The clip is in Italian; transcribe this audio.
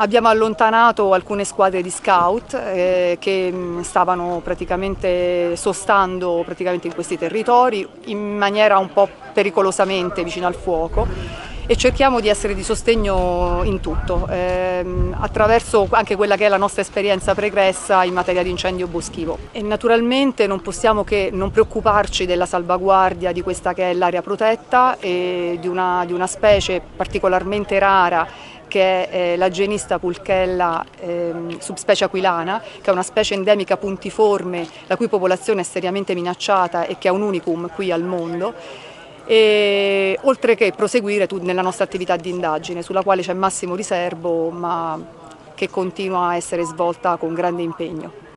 Abbiamo allontanato alcune squadre di scout eh, che mm, stavano praticamente sostando praticamente in questi territori in maniera un po' pericolosamente vicino al fuoco e cerchiamo di essere di sostegno in tutto, ehm, attraverso anche quella che è la nostra esperienza pregressa in materia di incendio boschivo. E naturalmente non possiamo che non preoccuparci della salvaguardia di questa che è l'area protetta e di una, di una specie particolarmente rara che è eh, la genista pulchella eh, subspecie aquilana, che è una specie endemica puntiforme la cui popolazione è seriamente minacciata e che è un unicum qui al mondo. E, oltre che proseguire nella nostra attività di indagine sulla quale c'è massimo riservo ma che continua a essere svolta con grande impegno.